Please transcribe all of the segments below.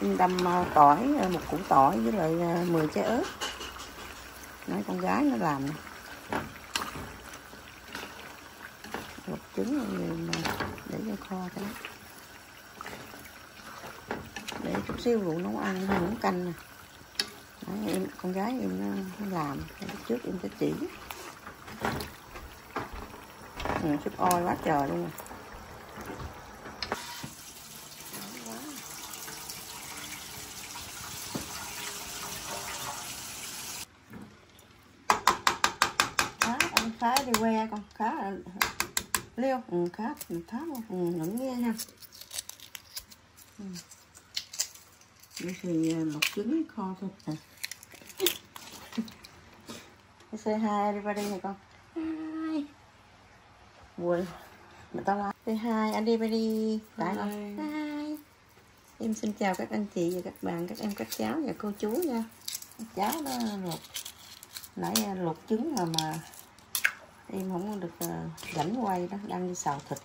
đâm ờ, tỏi ờ, một củ tỏi với lại ờ, 10 trái ớt. Nói con gái nó làm. Một luộc trứng mà để cho kho cho nó. Để chút xíu rượu nấu ăn hay nấu canh nè. Đấy, em con gái em nó, làm. Trước em sẽ chỉ. Ừ, súp oi quá trời luôn. rồi. Khá đi que con khá là liêu ừ, khá khá luôn ừ, nghe ha ừ. Bây thì à, luộc trứng kho thôi. À. Say hi everybody này con. Hi. Ui Người ta nói Say hi everybody. Tại con Hi Em xin chào các anh chị và các bạn, các em, các cháu và cô chú nha. Cháu nó luộc. Nãy à, luộc trứng rồi mà Em không được ờ, rảnh quay đó, đang đi xào thịt.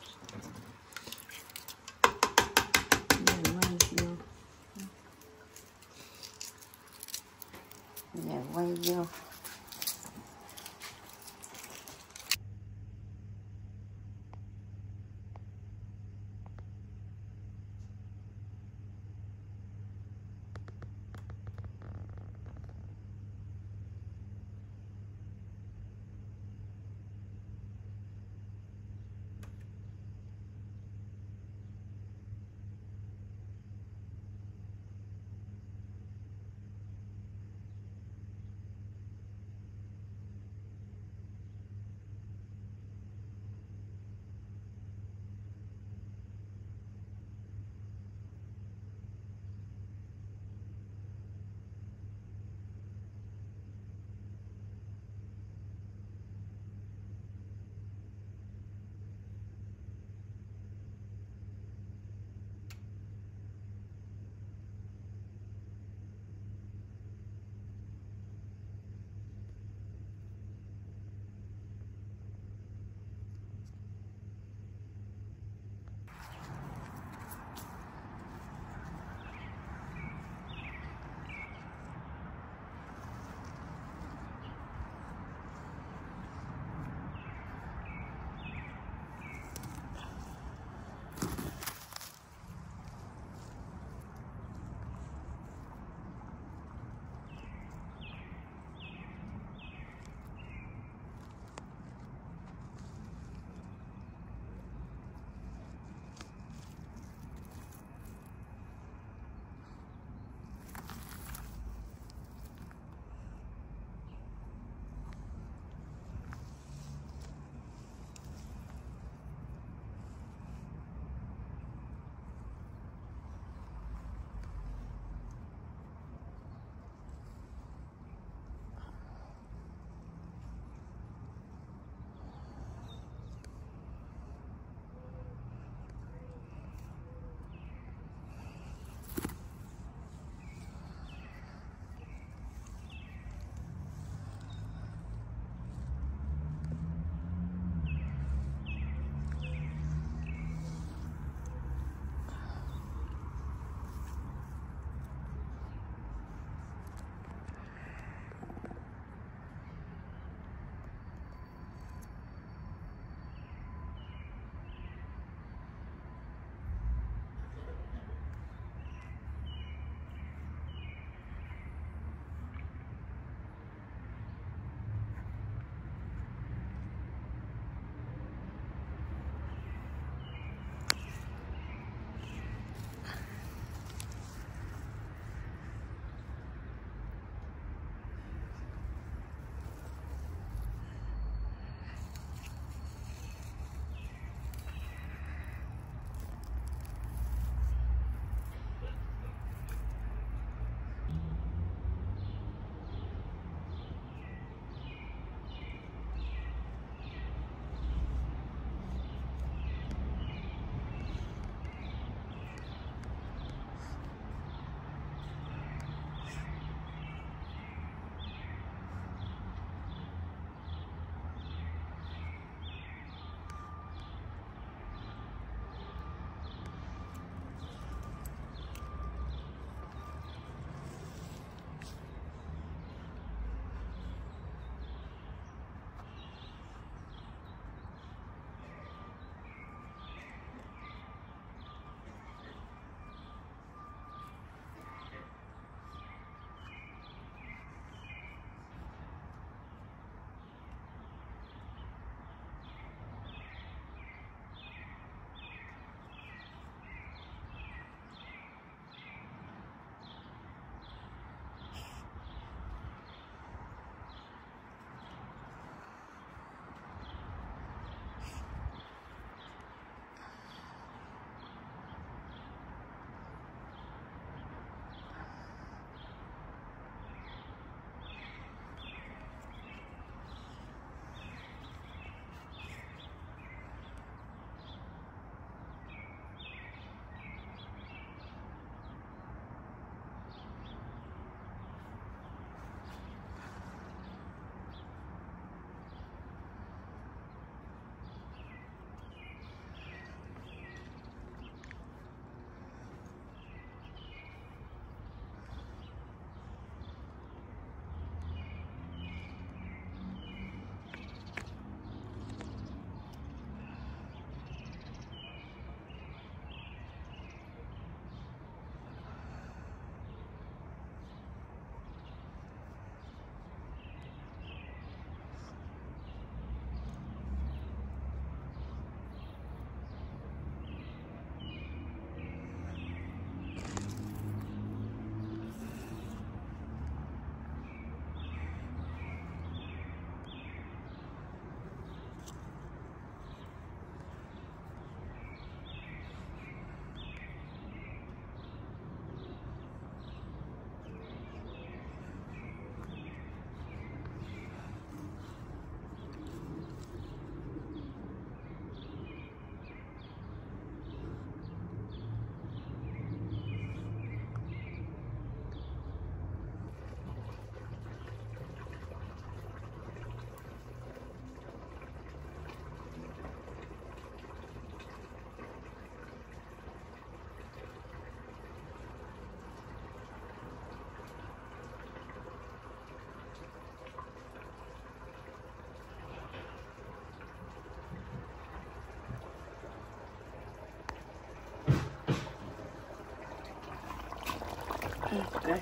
Đấy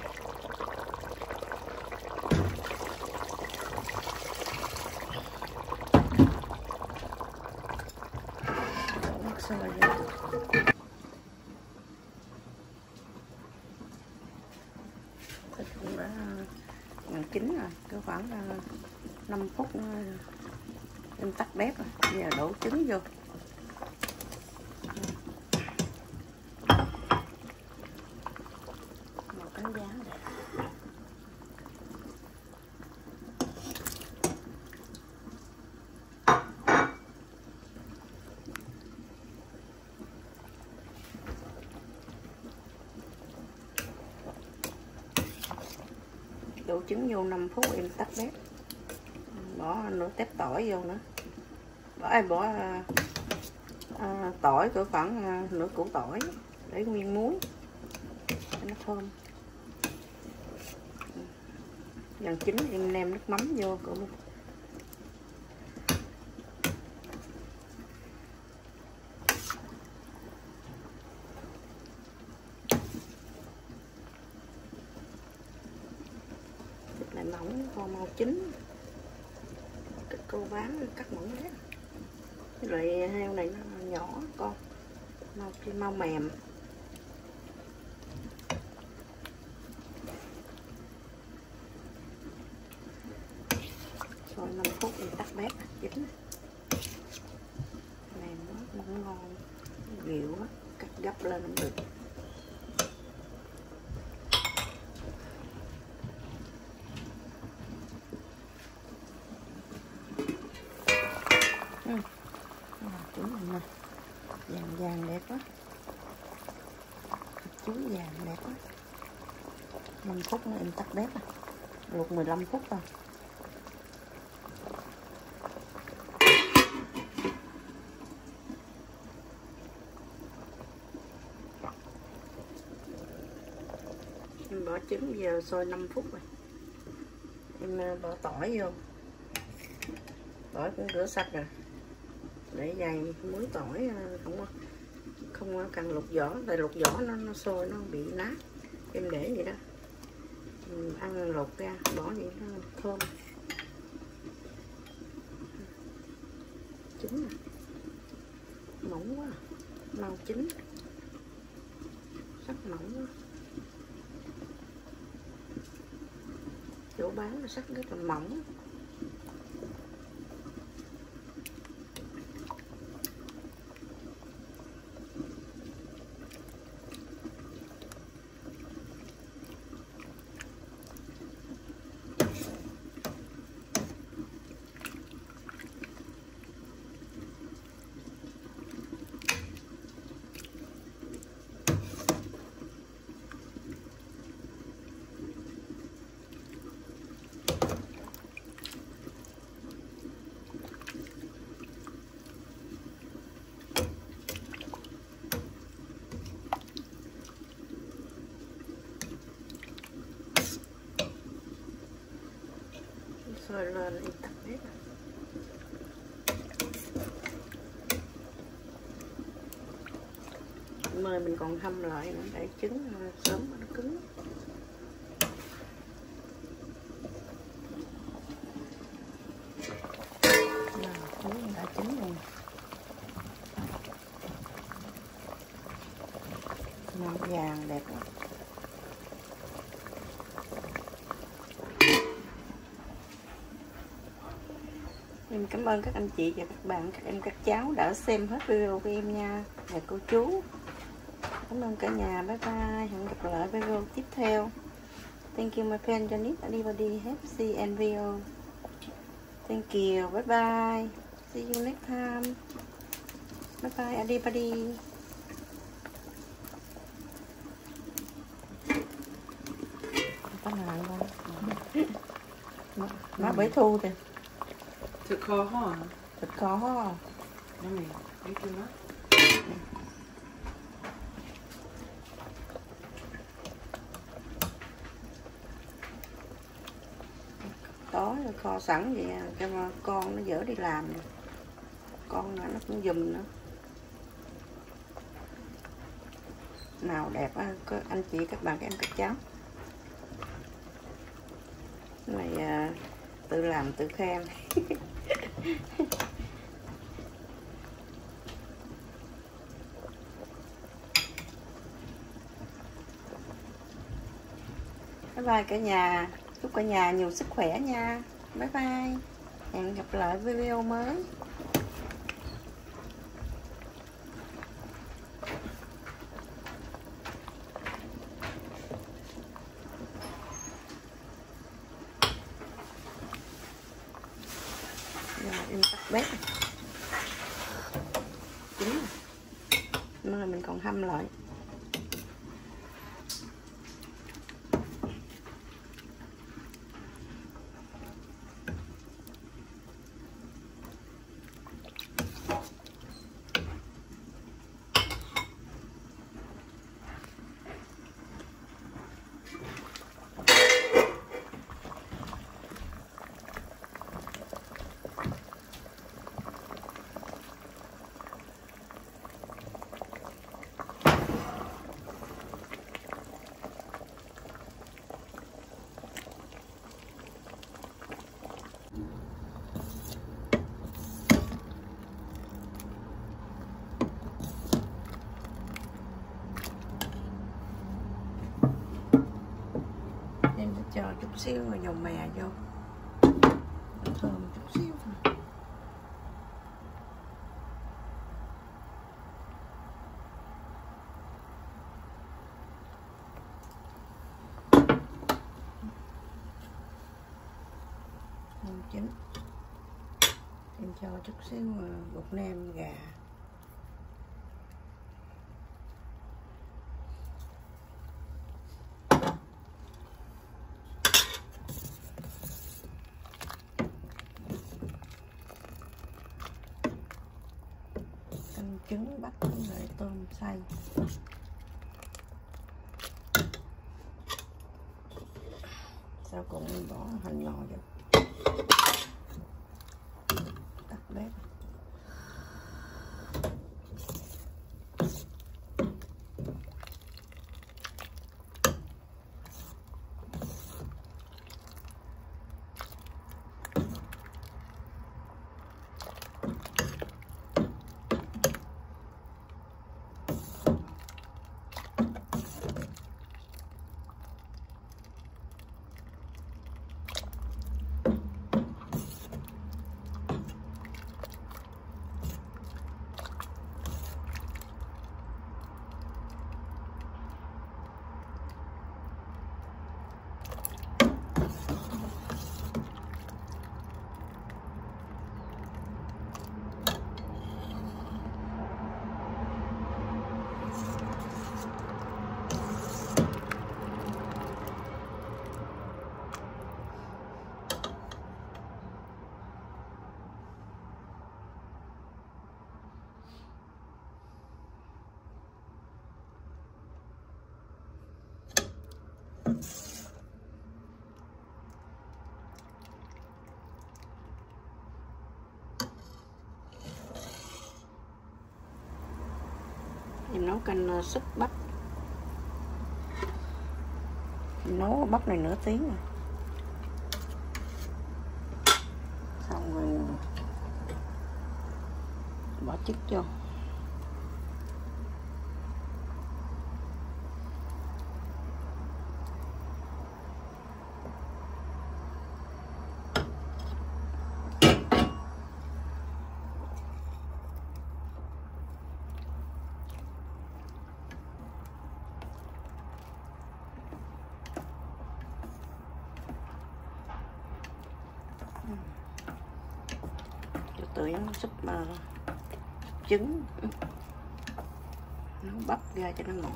thịt cũng đã gần chín rồi à, cứ khoảng à, 5 phút à, em tắt bếp rồi. Bây giờ đổ trứng vô. Một cánh đổ trứng vô 5 phút em tắt bếp. Bỏ nửa tép tỏi vô nữa. Bỏ ai bỏ à, à, tỏi cỡ khoảng à, nửa củ tỏi. Để nguyên muối. Cho nó thơm gần chín em nêm nước mắm vô cũng thịt lại mỏng con màu chín. Cái cô bán, cắt mỏng hết. Loại heo này nó nhỏ con. Mau mau mềm rồi mình tắt bếp chín mềm nó nó ngon. Dịu á cắt gấp lên cũng được. Ừ. à, trứng nè vàng vàng đẹp quá. Chuối vàng đẹp quá. 5 phút nữa em tắt bếp à. luộc 15 phút thôi em bỏ trứng giờ sôi 5 phút rồi. Em ờ, bỏ tỏi vô. Tỏi cũng rửa sạch rồi. Để dày muối tỏi ờ, không có, không cần lục vỏ. Tại lục vỏ nó nó sôi, nó bị nát. Em để vậy đó. Mình ăn lục ra, bỏ vậy nó thơm. Chín à. mỏng quá mau chín. Sắc mỏng quá. Chỗ bán nó sắc rất là mỏng. Mời mình còn hâm lại nữa để trứng ờ, sớm nó cứng. Cảm ơn các anh chị và các bạn, các em các cháu đã xem hết video của em nha. Và cô chú. Cảm ơn cả nhà. Bye bye. Hẹn gặp lại video tiếp theo. Thank you my friend Janet. Anybody see and video. Thank you. Bye bye. See you next time. Bye bye everybody. Má, bấy thu thì Kho ho. Nó mì, biết chưa nó? tối rồi kho sẵn vậy à, cho mà con nó dỡ đi làm nè. con nó nó cũng giùm nữa nào đẹp á anh chị các bạn các em các cháu này à, tự làm tự khen bye bye cả nhà. Chúc cả nhà nhiều sức khỏe nha. Bye bye. Hẹn gặp lại video mới. Bếp Chín. Rồi Nên là mình còn hâm lại em sẽ cho chút xíu rồi dầu mè vô. Thơm chút xíu thôi. Nem chín. Em cho chút xíu ờ, bột nem gà canh trứng bắt với tôm xay. Sau cũng bỏ hành ngò vậy? Tắt bếp. Nấu canh ờ, súp bắp. Nấu bắp này nửa tiếng rồi xong rồi ờ, bỏ chất vô cho tưới súp uh, trứng. Nấu bắp ra cho nó ngọt.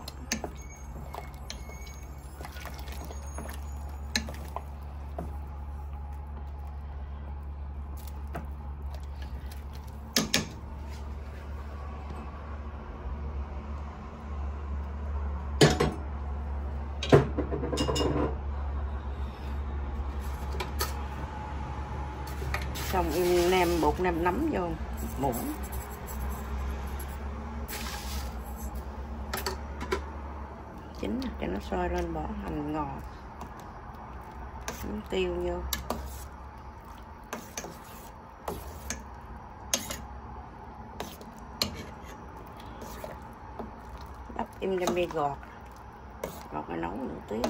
Xong nem bột nem nấm vô muỗng chín cho nó sôi lên bỏ hành ngò. Miếng tiêu vô. Đắp im đam mê gọt. Gọt rồi nấu nửa tiếng.